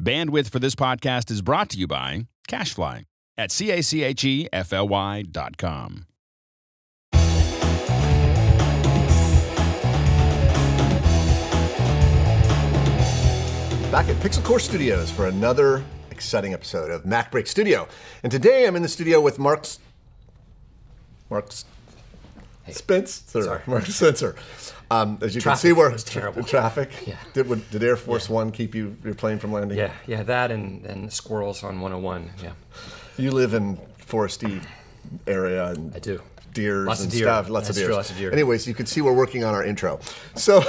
Bandwidth for this podcast is brought to you by CacheFly at C A C H E F L Y dot com. Back at Pixel Corps Studios for another exciting episode of Mac Break Studio. And today I'm in the studio with Mark's. S- Mark S- Spence? Sorry. Mark Spencer. Um, as you Traffic can see, we're was terrible. traffic. Yeah. Did, would- did Air Force One keep you your plane from landing? Yeah, yeah, that and, and squirrels on 101. Yeah, You live in foresty area and I do. deers Lots of and deer. stuff. Lots That's of deer. true, lots of deer. Anyways, you can see we're working on our intro. So,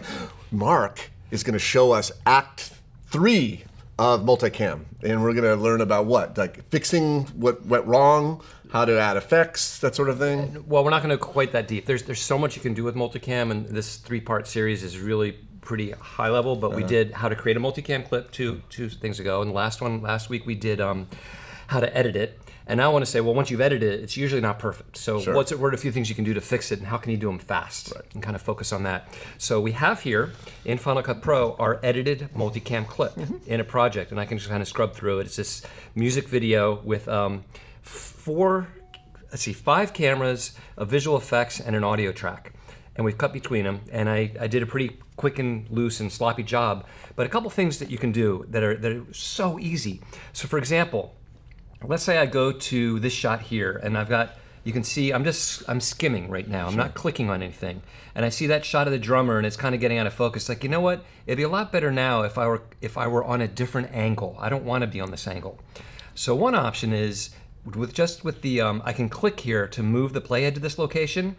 Mark is going to show us Act Three of Multicam, and we're going to learn about what, like fixing what went wrong, how to add effects, that sort of thing. Well, we're not going to go quite that deep. There's there's so much you can do with multicam, and this three part series is really pretty high level. But Uh-huh. we did how to create a multicam clip two two things ago, and the last one last week we did um, how to edit it. And I want to say, well, once you've edited it, it's usually not perfect. So Sure. what's what are a few things you can do to fix it, and how can you do them fast, and kind of focus on that. So we have here in Final Cut Pro our edited multicam clip Mm-hmm. in a project, and I can just kind of scrub through it. It's this music video with um, four let's see, five cameras, a visual effects, and an audio track. And we've cut between them, and I, I did a pretty quick and loose and sloppy job. But a couple things that you can do that are that are so easy. So for example, let's say I go to this shot here, and I've got you can see I'm just I'm skimming right now. I'm not clicking on anything, and I see that shot of the drummer, and it's kind of getting out of focus. Like you know what? It'd be a lot better now if I were if I were on a different angle. I don't want to be on this angle. So one option is with just with the um, I can click here to move the playhead to this location,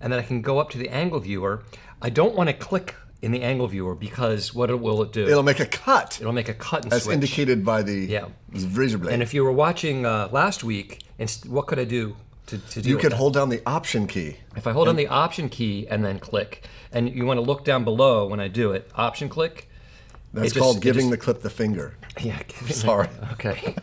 and then I can go up to the angle viewer. I don't want to click in the angle viewer because what it- will it do? It'll make a cut, It'll make a cut and as switch. indicated by the Yeah. razor blade. And if you were watching uh, last week, inst- what could I do to, to do you could hold down the Option key. If I hold down the Option key and then click, and you want to look down below when I do it, Option click. That's just- called giving just- the clip the finger. Yeah. Sorry. Okay.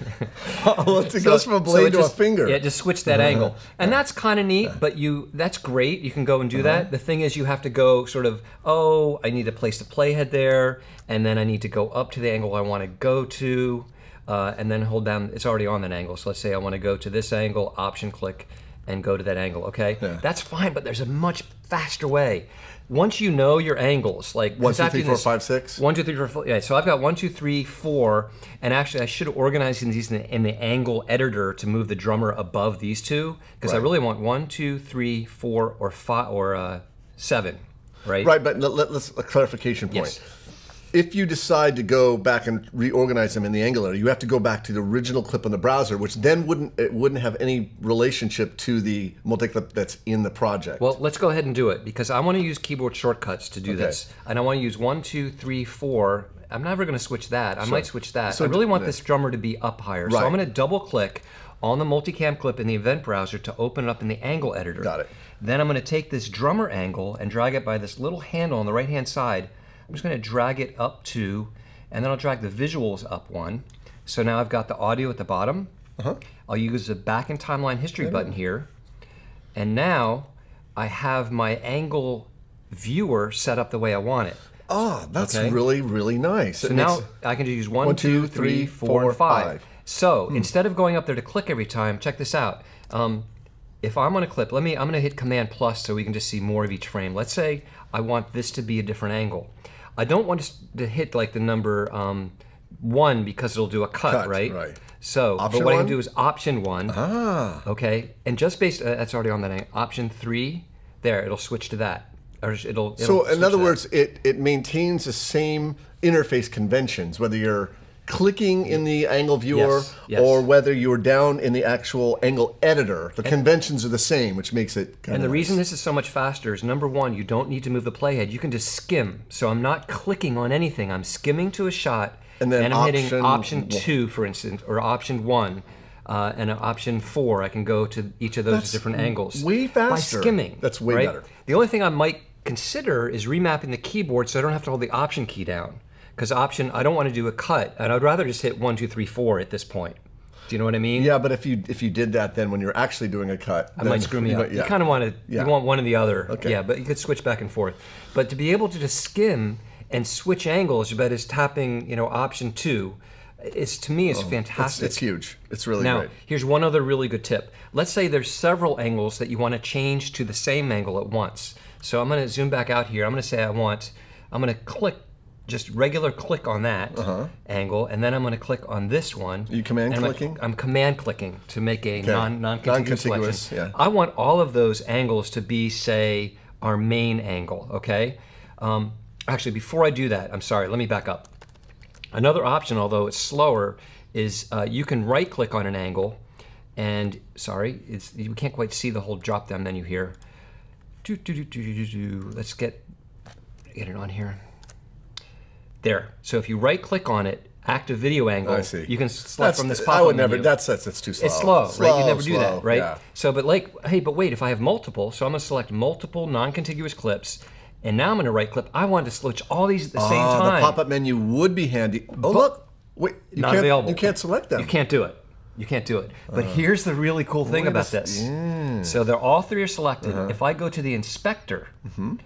oh, it goes from a blade it to just- a finger. Yeah, just switch that angle, and that's kind of neat. But you, that's great. You can go and do Uh-huh. that. The thing is, you have to go sort of. Oh, I need to place the playhead there, and then I need to go up to the angle I want to go to, uh, and then hold down. It's already on that angle. So let's say I want to go to this angle. Option click, and go to that angle. Okay, that's fine. But there's a much faster way. Once you know your angles, like One, two, three, four, this- five, six? one, two, three, four, five. Yeah, so I've got one, two, three, four, and actually I should have organized these in the, in the angle editor to move the drummer above these two because I really want one, two, three, four, or five, or uh, seven, right? Right, but let, us a clarification point. Yes. If you decide to go back and reorganize them in the angle editor, you have to go back to the original clip in the browser, which then wouldn't it wouldn't have any relationship to the multi-clip that's in the project. Well, let's go ahead and do it because I want to use keyboard shortcuts to do Okay. this, and I want to use one, two, three, four. I'm never going to switch that. I might switch that. So I really want this drummer to be up higher, so I'm going to double click on the multicam clip in the event browser to open it up in the angle editor. Got it. Then I'm going to take this drummer angle and drag it by this little handle on the right hand side. I'm just going to drag it up to, and then I'll drag the visuals up one. So now I've got the audio at the bottom. Uh-huh. I'll use the back and timeline history button here. And now I have my angle viewer set up the way I want it. Ah, that's Okay. really really nice. So now I can just use one, One, two, two, three, four, five. five. Hmm. So instead of going up there to click every time, check this out. Um, if I'm on a clip, let me. I'm going to hit Command Plus so we can just see more of each frame. Let's say I want this to be a different angle. I don't want to hit like the number um, one because it'll do a cut, Cut, right? right. So, Option but what I can do is Option one. ah, Okay, and just based uh, that's already on that option three. There, it'll switch to that, or it'll. it'll so in other that. words, it it maintains the same interface conventions whether you're clicking in the angle viewer Yes, yes. or whether you're down in the actual angle editor. The conventions are the same, which makes it. And the reason this is so much faster is number one, you don't need to move the playhead. You can just skim. So I'm not clicking on anything. I'm skimming to a shot, And then and I'm hitting option option two, for instance, or option one, uh, and option four. I can go to each of those That's different angles way faster. by skimming. That's way right? better. The only thing I might consider is remapping the keyboard so I don't have to hold the option key down. Because option, I don't want to do a cut, and I'd rather just hit one, two, three, four at this point. Do you know what I mean? Yeah, but if you if you did that, then when you're actually doing a cut, It might screw me up. You kind of want to, Yeah. you want one or the other. Okay. Yeah, but you could switch back and forth. But to be able to just skim and switch angles, but is tapping, you know, option two. It's to me, is oh, It's, fantastic. it's huge. It's really Now, great. here's one other really good tip. Let's say there's several angles that you want to change to the same angle at once. So I'm going to zoom back out here. I'm going to say I want, I'm going to click, just regular click on that angle, and then I'm going to click on this one. Uh-huh. you command and I'm clicking? I'm command clicking to make a non non-contiguous, Non-contiguous, selection. yeah. I want all of those angles to be, say, our main angle. Okay. Um, actually, before I do that, I'm sorry. Let me back up. Another option, although it's slower, is uh, you can right click on an angle and, sorry, it's, you can't quite see the whole drop down menu here. Do, do, do, do, do, do, do. Let's get, get it on here. There. So if you right click on it, active video angle, I see. you can select That's, from this I pop-up would never. menu. That's that's it's too slow. It's slow, right? You never do that, right? Yeah. So, but like, hey, but wait, if I have multiple, so I'm gonna select multiple non-contiguous clips, and now I'm gonna right click. I want to switch all these at the same Ah, time. the pop-up menu would be handy. Oh look, wait, you Not can't, available. You can't select them. You can't do it. You can't do it. But here's the really cool thing Uh, about this. So they're all three are selected. Uh-huh. If I go to the inspector, Mm-hmm.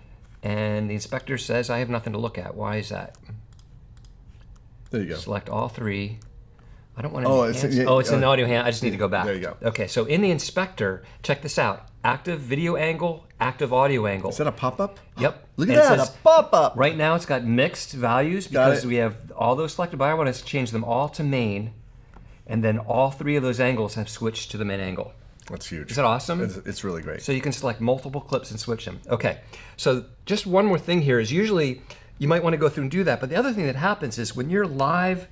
and the inspector says I have nothing to look at, why is that? There you go. Select all three. I don't want to. Oh, Oh, it's- it's, yeah, oh, it's in uh, the audio hand. I just need to go back. there you go. Okay, so in the inspector, check this out: active video angle, active audio angle. Is that a pop-up? Yep. Look at it that, says- a pop-up. Right now, it's got mixed values because we have all those selected, but I want to change them all to main, and then all three of those angles have switched to the main angle. That's huge. Is that awesome? It's, it's really great. So you can select multiple clips and switch them. Okay. So just one more thing here is usually you might want to go through and do that, but the other thing that happens is when you're live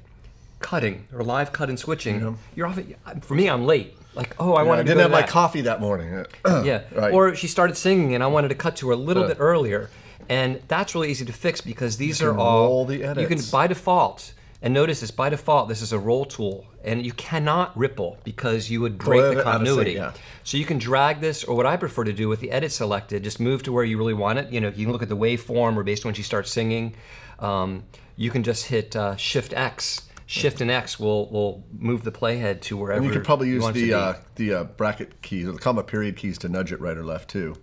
cutting or live cut and switching, you're often for me I'm late. Like, oh, I I wanted to didn't have my coffee that morning. Yeah. Right. Or she started singing and I wanted to cut to her a little bit earlier. And that's really easy to fix because these are all the you can by default. And notice this by default, this is a roll tool, and you cannot ripple because you would break the continuity. yeah. So you can drag this, or what I prefer to do with the edit selected, just move to where you really want it. You know, you can look at the waveform, or based on when she starts singing, um, you can just hit uh, Shift X. Shift and X will will move the playhead to wherever. and you could probably use want it to the uh, the uh, bracket keys or the comma period keys to nudge it right or left too.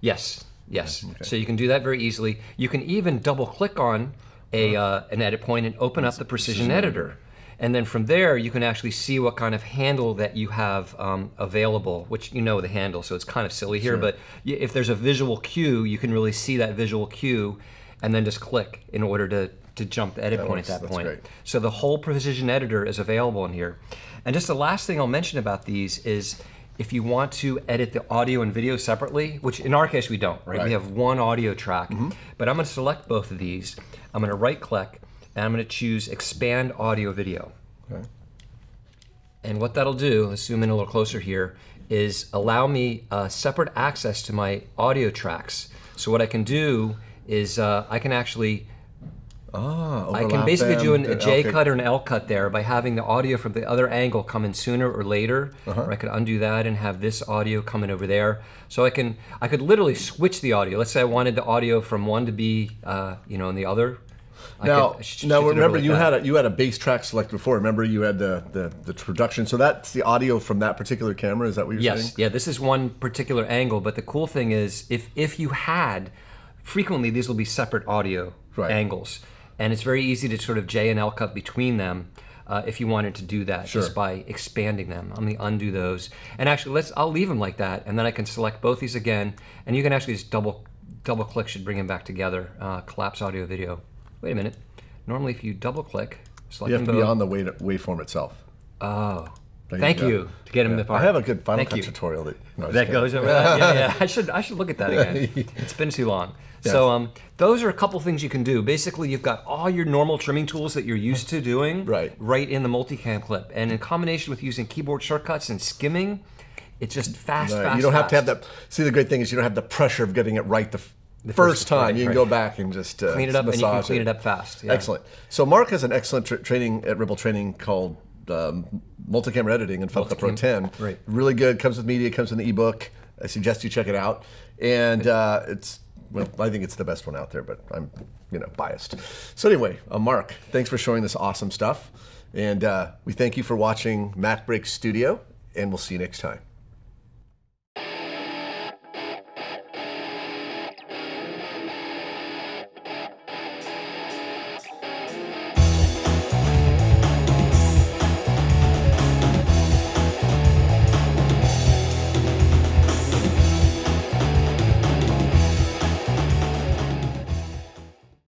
Yes, yes. So you can do that very easily. You can even double click on a uh, an edit point and open up the precision editor. And then from there, you can actually see what kind of handle that you have um, available, which you know the handle, so it's kind of silly here. But if there's a visual cue, you can really see that visual cue, and then just click in order to, to jump the edit point works. at that point. great. So the whole precision editor is available in here. And just the last thing I'll mention about these is if you want to edit the audio and video separately, which in our case we don't, right? Right. We have one audio track. But I'm going to select both of these. I'm going to right click and I'm going to choose expand audio video. Okay. And what that'll do, let's zoom in a little closer here, is allow me uh, separate access to my audio tracks. So what I can do is uh, I can actually Ah, I can basically do an, a J Okay. cut or an L cut there by having the audio from the other angle come in sooner or later. Uh-huh. Or I could undo that and have this audio coming over there. So I can I could literally switch the audio. Let's say I wanted the audio from one to be uh, you know in the other. I Now, now shift it over remember like you that. had a you had a bass track selected before. Remember you had the, the the production. So that's the audio from that particular camera. Is that what you're Yes, saying? yeah. This is one particular angle, but the cool thing is, if if you had, frequently these will be separate audio Right. angles, and it's very easy to sort of J and L cut between them. Uh, if you wanted to do that, Sure. just by expanding them, I'm gonna undo those, and actually, let's. I'll leave them like that, and then I can select both these again, and you can actually just double double click should bring them back together. Uh, collapse audio video. Wait a minute. Normally, if you double click, select You have to them be on the wave, waveform itself. Oh, There thank go. you to get him Yeah. the far. I have a good Final Thank Cut you. tutorial that no, That goes over that. Yeah, yeah. I should I should look at that again. It's been too long. So um, those are a couple things you can do. Basically, you've got all your normal trimming tools that you're used to doing Right. right in the multicam clip, and in combination with using keyboard shortcuts and skimming, it's just fast, Right. fast. you don't have to have fast. that. See, the great thing is you don't have the pressure of getting it right the, f- first first time. time, you can go back and just uh, Clean it up, and you can clean it up fast. Yeah. Excellent. So Mark has an excellent tra- training at Ripple Training called um, Multicamera Editing in Final Cut Pro 10. right. Really good. Comes with media. Comes with the ebook. I suggest you check it out. And uh, it's well, I think it's the best one out there, but I'm you know biased. So anyway, uh, Mark, thanks for showing this awesome stuff, and uh, we thank you for watching Mac Break Studio, and we'll see you next time.